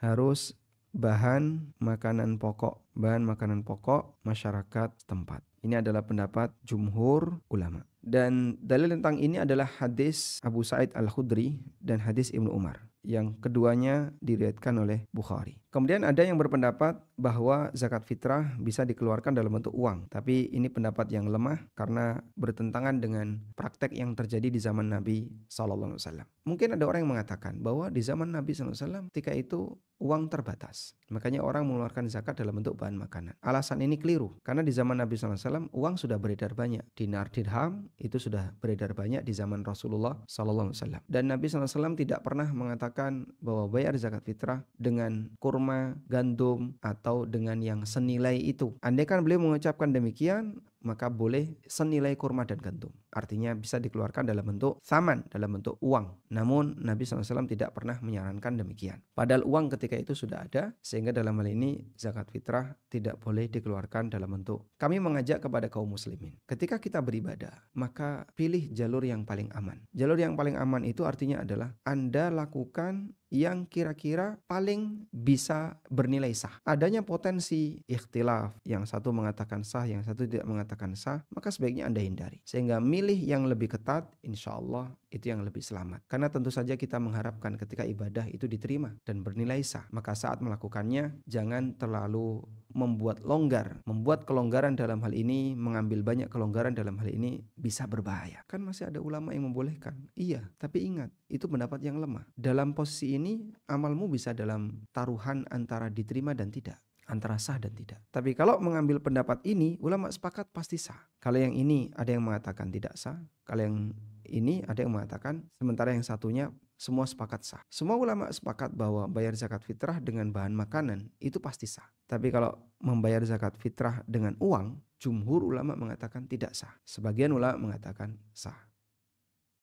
harus bahan makanan pokok, bahan makanan pokok masyarakat tempat. Ini adalah pendapat jumhur ulama. Dan dalil tentang ini adalah hadis Abu Sa'id Al-Khudri dan hadis Ibnu Umar yang keduanya diriatkan oleh Bukhari. Kemudian ada yang berpendapat bahwa zakat fitrah bisa dikeluarkan dalam bentuk uang, tapi ini pendapat yang lemah karena bertentangan dengan praktek yang terjadi di zaman Nabi Wasallam. Mungkin ada orang yang mengatakan bahwa di zaman Nabi Wasallam ketika itu uang terbatas, makanya orang mengeluarkan zakat dalam bentuk bahan makanan. Alasan ini keliru karena di zaman Nabi Wasallam uang sudah beredar banyak, dinar dirham itu sudah beredar banyak di zaman Rasulullah Wasallam. Dan Nabi Wasallam tidak pernah mengatakan bahwa bayar zakat fitrah dengan kurma gandum, atau dengan yang senilai itu. Andai kan beliau mengucapkan demikian, maka boleh senilai kurma dan gandum. Artinya bisa dikeluarkan dalam bentuk saman, dalam bentuk uang. Namun Nabi SAW tidak pernah menyarankan demikian. Padahal uang ketika itu sudah ada, sehingga dalam hal ini zakat fitrah tidak boleh dikeluarkan dalam bentuk. Kami mengajak kepada kaum muslimin, ketika kita beribadah, maka pilih jalur yang paling aman. Jalur yang paling aman itu artinya adalah Anda lakukan yang kira-kira paling bisa bernilai sah. Adanya potensi ikhtilaf, yang satu mengatakan sah, yang satu tidak mengatakan sah, maka sebaiknya Anda hindari. Sehingga milih yang lebih ketat, insya Allah itu yang lebih selamat. Karena tentu saja kita mengharapkan ketika ibadah itu diterima dan bernilai sah. Maka saat melakukannya, jangan terlalu membuat longgar, membuat kelonggaran dalam hal ini, mengambil banyak kelonggaran dalam hal ini bisa berbahaya. Kan masih ada ulama yang membolehkan. Iya, tapi ingat, itu pendapat yang lemah. Dalam posisi ini, amalmu bisa dalam taruhan antara diterima dan tidak antara sah dan tidak. Tapi kalau mengambil pendapat ini, ulama sepakat pasti sah. Kalau yang ini ada yang mengatakan tidak sah, kalau yang ini ada yang mengatakan sementara yang satunya semua sepakat sah. Semua ulama sepakat bahwa bayar zakat fitrah dengan bahan makanan itu pasti sah. Tapi kalau membayar zakat fitrah dengan uang, jumhur ulama mengatakan tidak sah. Sebagian ulama mengatakan sah.